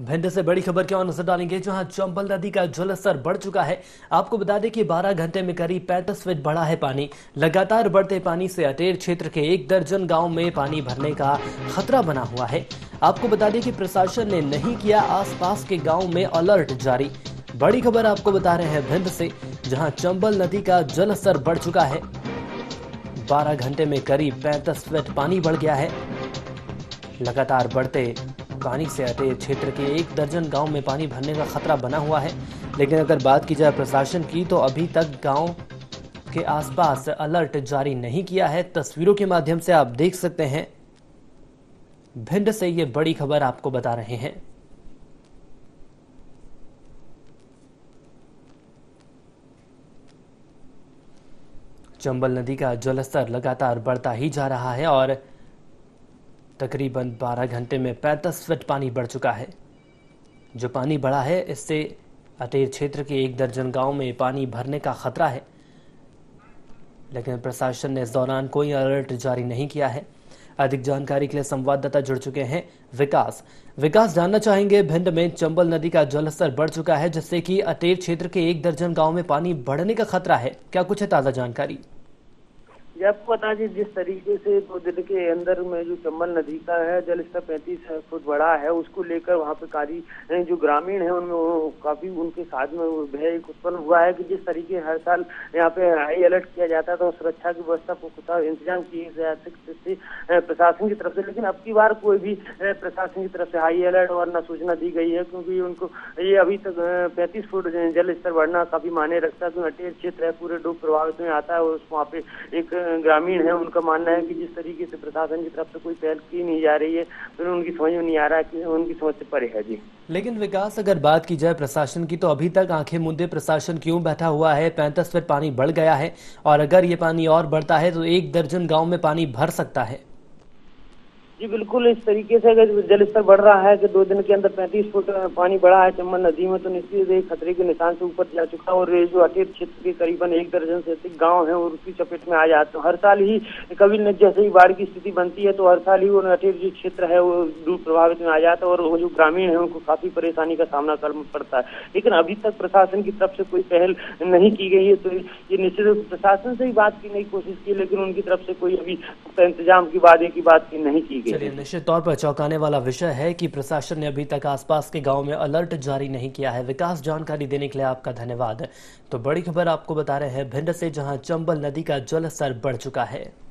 भिंड से बड़ी खबर की ओर नज़र डालेंगे, जहाँ चंबल नदी का जलस्तर बढ़ चुका है। आपको बता दें कि 12 घंटे में करीब 35 फीट बढ़ा है पानी। लगातार बढ़ते पानी से अटेर क्षेत्र के एक दर्जन गाँव में पानी भरने का खतरा बना हुआ है। आपको बता दें कि प्रशासन ने नहीं किया, आसपास के गाँव में अलर्ट जारी। बड़ी खबर आपको बता रहे हैं भिंड से, जहाँ चंबल नदी का जलस्तर बढ़ चुका है। बारह घंटे में करीब पैंतीस फीट पानी बढ़ गया है। लगातार बढ़ते पानी से अटे क्षेत्र के एक दर्जन गाँव में पानी भरने का खतरा बना हुआ है। लेकिन अगर बात की जाए प्रशासन की तो अभी तक गाँव के आसपास अलर्ट जारी नहीं किया है। तस्वीरों के माध्यम से आप देख सकते हैं। भिंड से ये बड़ी खबर आपको बता रहे हैं। चंबल नदी का जलस्तर लगातार बढ़ता ही जा रहा है और तकरीबन 12 घंटे में 35 फीट पानी बढ़ चुका है। जो पानी बढ़ा है, इससे अटेर क्षेत्र के एक दर्जन गाँव में पानी भरने का खतरा है। लेकिन प्रशासन ने इस दौरान कोई अलर्ट जारी नहीं किया है। अधिक जानकारी के लिए संवाददाता जुड़ चुके हैं विकास। विकास, जानना चाहेंगे भिंड में चंबल नदी का जलस्तर बढ़ चुका है, जिससे कि अटेर क्षेत्र के एक दर्जन गाँव में पानी बढ़ने का खतरा है। क्या कुछ है ताज़ा जानकारी? आपको बता दें जिस तरीके से दो दिन के अंदर में जो चंबल नदी का है जल स्तर पैंतीस फुट बड़ा है, उसको लेकर वहाँ पे कारी जो ग्रामीण है, उनमें काफ़ी उनके साथ में भय उत्पन्न हुआ है कि जिस तरीके हर साल यहाँ पे हाई अलर्ट किया जाता है तो सुरक्षा की व्यवस्था पुख्ता इंतज़ाम किए जाते प्रशासन की तरफ़ से, लेकिन अब की बार कोई भी प्रशासन की तरफ़ से हाई अलर्ट और न सूचना दी गई है, क्योंकि उनको ये अभी तक पैंतीस फुट जल स्तर बढ़ना काफ़ी माने रखता है, क्योंकि क्षेत्र है, पूरे डूब प्रभावित में आता है, और वहाँ पे एक ग्रामीण है, उनका मानना है कि जिस तरीके से प्रशासन की तरफ़ से कोई पहल की नहीं जा रही है तो उनकी समझ में नहीं आ रहा है कि उनकी समझ से परे है जी। लेकिन विकास अगर बात की जाए प्रशासन की तो अभी तक आँखें मुद्दे प्रशासन क्यों बैठा हुआ है? पैंतीस फीट पानी बढ़ गया है, और अगर ये पानी और बढ़ता है तो एक दर्जन गाँव में पानी भर सकता है। जी, बिल्कुल इस तरीके से अगर जल स्तर बढ़ रहा है कि दो दिन के अंदर पैंतीस फुट पानी बढ़ा है चम्बल नदी में तो निश्चित खतरे के निशान से ऊपर जा चुका है और जो अटेर क्षेत्र के करीबन एक दर्जन से अधिक गाँव है और उसकी चपेट में आ जाते हैं हर साल ही कभी जैसे ही बाढ़ की स्थिति बनती है तो हर साल ही वो अटेर जो क्षेत्र है वो डूब प्रभावित में आ जाता है और वो जो ग्रामीण है उनको काफ़ी परेशानी का सामना करना पड़ता है। लेकिन अभी तक प्रशासन की तरफ़ से कोई पहल नहीं की गई है तो ये निश्चित प्रशासन से ही बात की कोशिश की लेकिन उनकी तरफ़ से कोई अभी इंतज़ाम की, वादे की बात की नहीं की गई। चलिए निश्चित तौर पर चौंकाने वाला विषय है कि प्रशासन ने अभी तक आसपास के गाँव में अलर्ट जारी नहीं किया है। विकास जानकारी देने के लिए आपका धन्यवाद। तो बड़ी खबर आपको बता रहे हैं भिंड से जहाँ चंबल नदी का जलस्तर बढ़ चुका है।